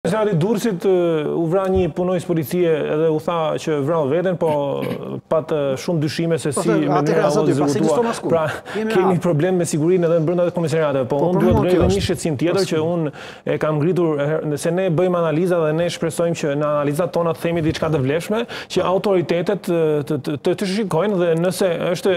Komisariati Durrësit u vra një punonjës policie dhe u tha që vrau veten, po pat shumë dyshime se po, si mënyra e ekzekutuar. Pra, kemi problem me sigurinë edhe në brendësi të komisariateve, po, po unë duhet të ngre edhe një shqetësim tjetër që unë e kam ngritur nëse ne bëjmë analiza dhe ne shpresojmë që në analizat tona të themi diçka të vlefshme, që autoritetet të të shikojnë dhe nëse është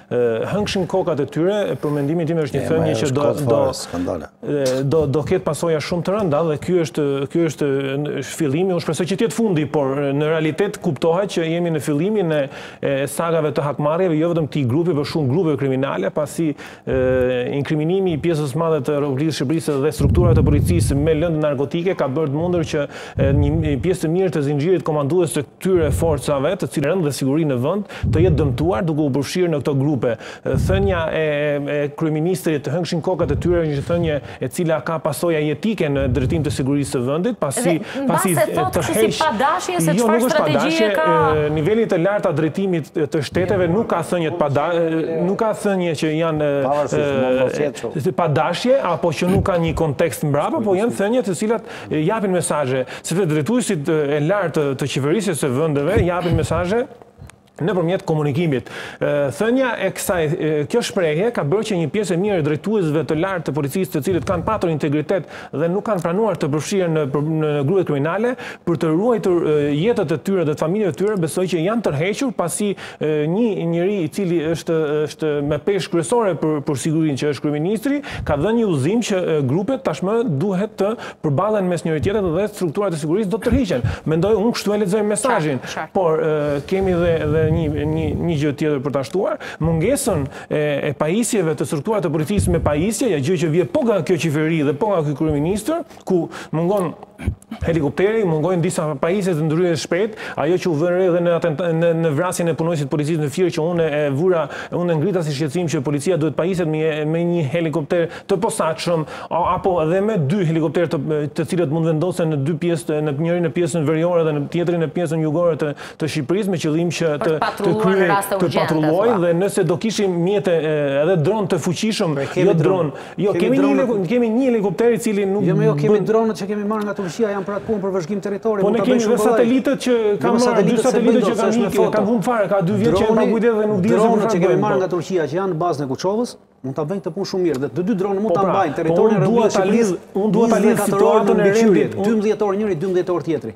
Hëngshin kokat e tyre, për mendimin tim është një thënje që do do do do ketë pasoja shumë të rënda dhe ky është ky është fillimi, unë shpresoj që të jetë fundi, por në realitet kuptohet që jemi në fillimin e sagave të hakmarrjeve, jo vetëm këtij grupi, por shumë grupeve kriminale, pasi inkriminimi i pjesës madhe të Republikës Shqipërisë dhe strukturave të policisë me lëndë narkotike ka bërë të mundur që një pjesë të mirë të zinxhirit komandues të këtyre forcave të cilët rendi dhe siguria në vend të jetë dëmtuar duke u përfshirë në këto grupe. Thënia e kryeministrit të hëngshin kokat e tyre është një thënie e cila ka pasoja jetike në drejtim të sigurisë së vendit, pasi pasi tërheq jo nuk është padashje nivelit të lartë të drejtimit të shteteve nuk ka thënie të padashje nuk ka thënie që janë padashje apo që nuk ka një kontekst mbrapa, po janë thënie të cilat Japin mesazhe, sepse drejtuesit e lartë të qeverisjes së vendeve japin mesazhe nëpërmjet komunikimit. Thënia e kësaj, kjo shprehje ka bërë që një pjesë e mirë e drejtuesve të lartë të policisë të cilët kanë patur integritet dhe nuk kanë pranuar të përfshihen në, në grupe kriminale për të ruajtur jetët e tyre dhe të familjeve tyre besoj që janë tërhequr pasi Një njeri i cili është është me peshë kryesore për për sigurinë që është kryeministri, ka dhënë një udhëzim që grupet tashmë duhet të përballen mes njëri tjetrit dhe strukturat e sigurisë do të tërhiqen. Mendoj unë kështu e lexoj mesazhin. Por kemi dhe dhe një një një gjë tjetër për ta shtuar, mungesën e e pajisjeve të strukturave të policisë me pajisje, ja gjë që vjen po nga kjo qeveri dhe po nga ky kryeministër, ku mungon helikopteri, mungojnë disa pajisje të ndryshme shpejt, ajo që u vënë re dhe në atent, në, në vrasjen e punonjësit policisë në Fier që unë e vura, unë e ngrita si shqetësim që policia duhet pajiset me, me një helikopter të posaçëm apo edhe me dy helikopterë të, të cilët mund vendosen në dy pjesë të, njëri në pjesën veriore dhe tjetri në pjesën jugore të, të Shqipërisë me qëllim që të të kryej të patrullojë dhe nëse do kishim mjete edhe dron të fuqishëm, jo dron, Jo, kemi, kemi, dronët... një, kemi një helikopter i cili nuk... Jo, me jo, kemi bën... dronët që kemi marrë nga Turqia, janë për atë punë për vëzhgim territori. Po ne kemi dhe satelitët që kanë jo, marrë, dy satelitët që kanë ikë, kanë humb fare, ka dy vjet që janë paguajt dhe nuk di se Dronët që kemi marrë po. nga Turqia që janë në bazën e Kuçovës, mund ta bëjnë këtë punë shumë mirë dhe të dy dronët mund po ta pra, mbajnë po territorin e Republikës së Shqipërisë. Unë dua ta lidh situatën e rendit 12 orë njëri, 12 orë tjetri.